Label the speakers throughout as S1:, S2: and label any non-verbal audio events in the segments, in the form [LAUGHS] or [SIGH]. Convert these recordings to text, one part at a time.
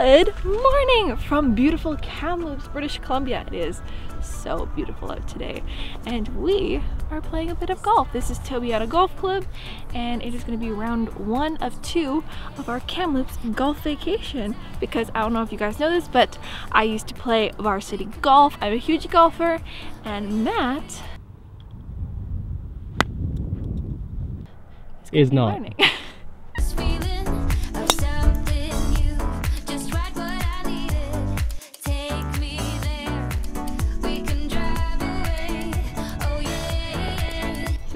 S1: Good morning from beautiful Kamloops, British Columbia. It is so beautiful out today and we are playing a bit of golf. This is Tobiano Golf Club and it is going to be round one of two of our Kamloops golf vacation because I don't know if you guys know this but I used to play varsity golf. I'm a huge golfer and Matt
S2: is not. [LAUGHS]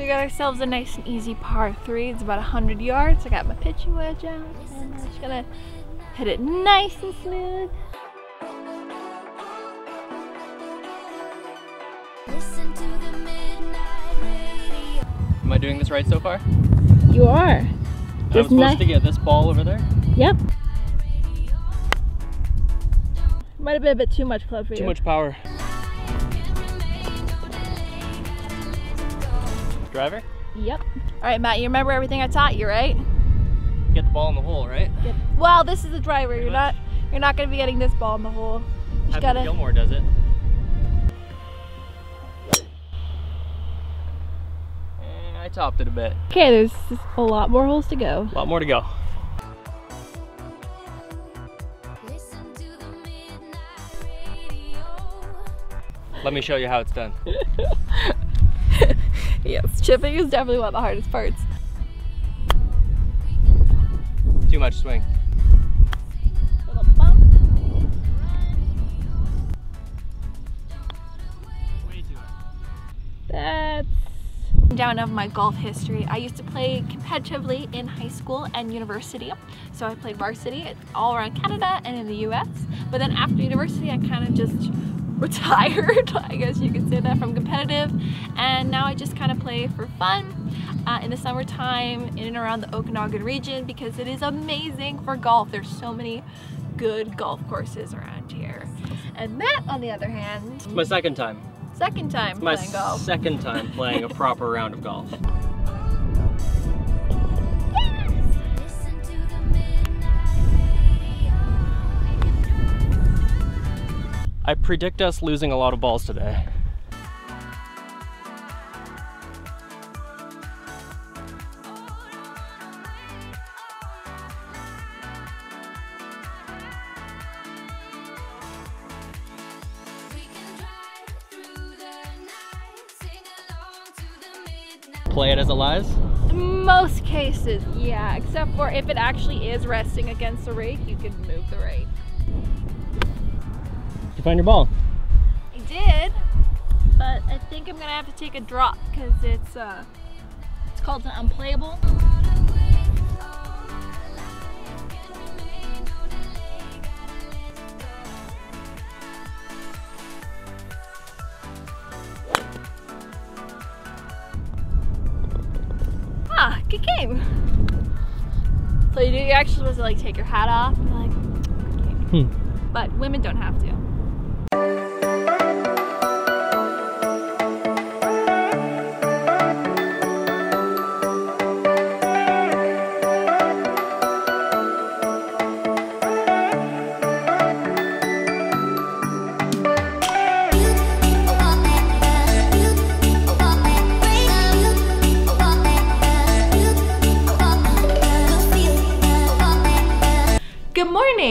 S1: we got ourselves a nice and easy par three. It's about 100 yards. I got my pitching wedge out and I'm just gonna hit it nice and smooth.
S2: Am I doing this right so far?
S1: You are.
S2: I was
S1: Just
S2: supposed
S1: ni-
S2: to get this ball over there.
S1: Yep. Might have been a bit too much club for
S2: Too
S1: you.
S2: Too much power. Driver?
S1: Yep. All right, Matt, you remember everything I taught you, right?
S2: Get the ball in the hole, right?
S1: Yep. Well, this is the driver.
S2: Pretty
S1: You're
S2: much.
S1: not you're not gonna be getting this ball in the hole. You just
S2: Happy
S1: gotta
S2: Gilmore does it. Eh, I topped it a bit.
S1: Okay, there's a lot more holes to go.
S2: A lot more to go. Let me show you how it's done. [LAUGHS]
S1: Yes, chipping is definitely one of the hardest parts.
S2: Too much swing.
S1: That's down of my golf history. I used to play competitively in high school and university. So I played varsity all around Canada and in the US. But then after university, I kind of just retired, [LAUGHS] I guess you could say that, from competitive. And now I just kind of play for fun uh, in the summertime in and around the Okanagan region because it is amazing for golf. There's so many good golf courses around here. And Matt, on the other hand,
S2: my second time.
S1: second time
S2: It's my
S1: playing golf.
S2: second time playing a proper round of golf. [LAUGHS] I predict us losing a lot of balls today. Play it as it lies.
S1: Most cases, yeah, except for if it actually is resting against the rake, you can move the rake.
S2: Find your ball?
S1: I did, but I think I'm gonna have to take a drop because it's uh, it's called an unplayable. Ah, good game. So you do, you're actually supposed to like take your hat off and be like,
S2: Hmm.
S1: but women don't have to.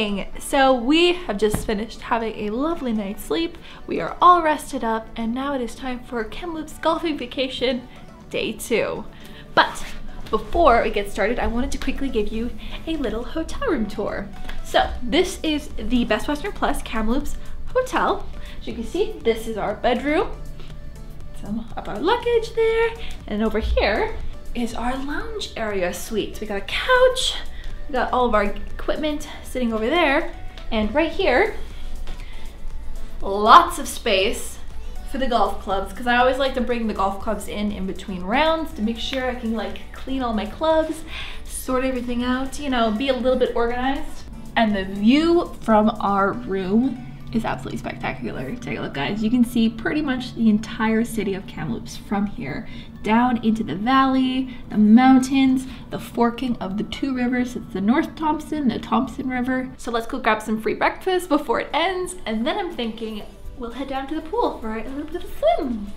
S1: Morning! So we have just finished having a lovely night's sleep. We are all rested up and now it is time for Kamloops golfing vacation day two. But before we get started, I wanted to quickly give you a little hotel room tour. So this is the Best Western Plus Kamloops Hotel. As you can see, this is our bedroom. Some of our luggage there. And over here is our lounge area suite. So we got a couch, we got all of our equipment sitting over there. And right here, lots of space for the golf clubs because I always like to bring the golf clubs in in between rounds to make sure I can like clean all my clubs, sort everything out, you know, be a little bit organized. And the view from our room is absolutely spectacular. Take a look, guys. You can see pretty much the entire city of Kamloops from here, down into the valley, the mountains, the forking of the two rivers. It's the North Thompson, the Thompson River. So let's go grab some free breakfast before it ends, and then I'm thinking we'll head down to the pool for a little bit of a swim.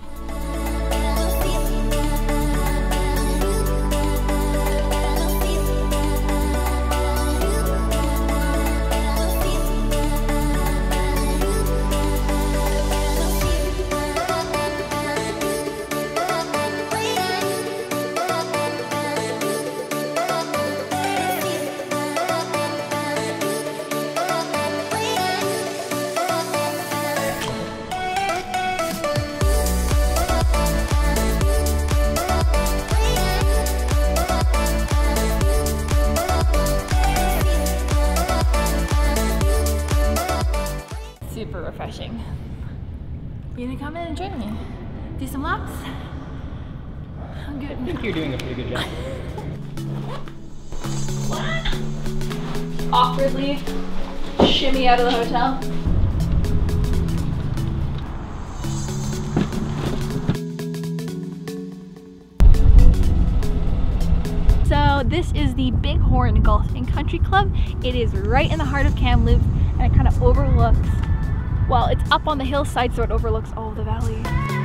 S1: You gonna come in and join me? Do some laps? I'm good.
S2: I think you're doing a pretty good job. [LAUGHS]
S1: Awkwardly shimmy out of the hotel. So this is the Bighorn Golf and Country Club. It is right in the heart of Kamloops and it kind of overlooks, well, it's up on the hillside so it overlooks all the valley.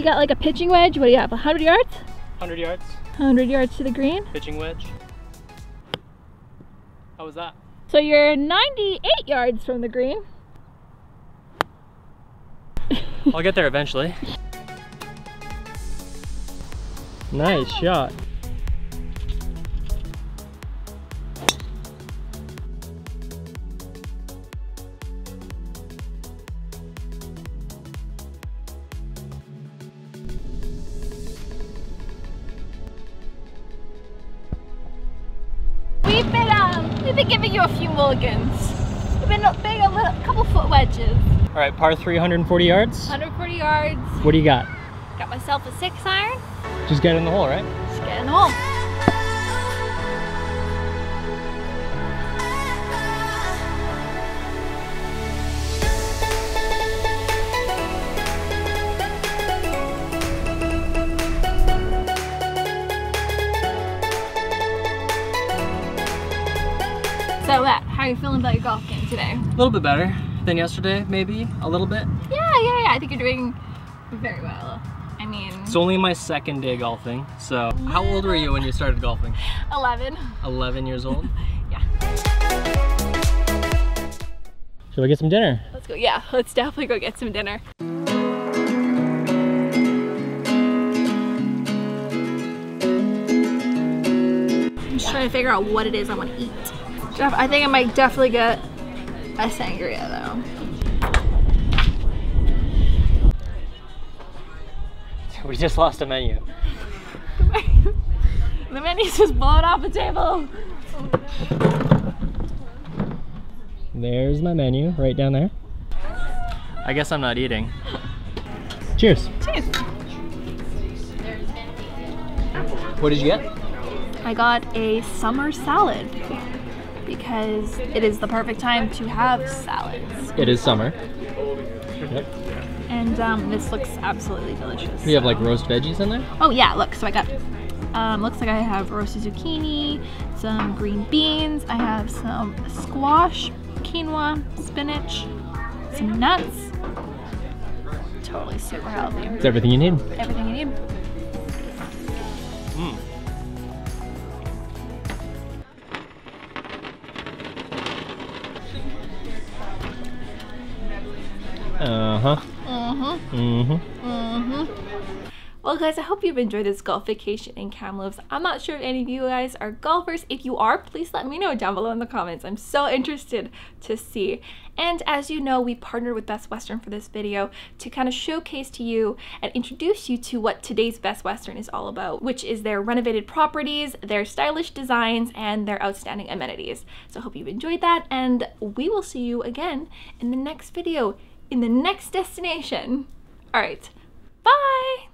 S1: You got like a pitching wedge. What do you have? 100 yards?
S2: 100 yards,
S1: 100 yards to the green.
S2: pitching wedge. How was that?
S1: So you're 98 yards from the green.
S2: I'll get there eventually. [LAUGHS] Nice shot.
S1: We've been giving you a few mulligans. We've been big a little, couple foot wedges.
S2: All right, par 340 yards.
S1: 140 yards.
S2: What do you got?
S1: Got myself a six iron.
S2: Just get in the hole, right?
S1: Just get in the hole. How are you feeling about your golf game today?
S2: A little bit better than yesterday, maybe a little bit.
S1: Yeah, yeah, yeah. I think you're doing very well. I mean,
S2: It's only my second day golfing. So, how old were you when you started golfing? [LAUGHS]
S1: 11.
S2: 11 years old. [LAUGHS]
S1: Yeah.
S2: Should we get some dinner?
S1: Let's go. Yeah, [LAUGHS] let's definitely go get some dinner. I'm just trying to figure out what it is I want to eat. Def- I think I might definitely get a sangria though. [LAUGHS]
S2: We just lost a menu. [LAUGHS]
S1: the menu's just blowing off the table.
S2: There's my menu right down there. I guess I'm not eating. Cheers.
S1: Cheers.
S2: What did you get?
S1: I got a summer salad because it is the perfect time to have salads.
S2: It is summer. Yep.
S1: And um, this looks absolutely delicious.
S2: We have like roast veggies in there.
S1: Oh yeah, look, so I got, um, looks like I have roasted zucchini, some green beans, I have some squash, quinoa, spinach, some nuts. Totally super healthy.
S2: It's everything you need.
S1: Everything you need.
S2: Mm.
S1: Mm-hmm,
S2: Mm hmm.
S1: mm-hmm. Well, guys, I hope you've enjoyed this golf vacation in Kamloops. I'm not sure if any of you guys are golfers. If you are, please let me know down below in the comments. I'm so interested to see. And as you know, we partnered with Best Western for this video to kind of showcase to you and introduce you to what today's Best Western is all about, which is their renovated properties, their stylish designs, and their outstanding amenities. So I hope you've enjoyed that, and we will see you again in the next video, in the next destination. All right, bye!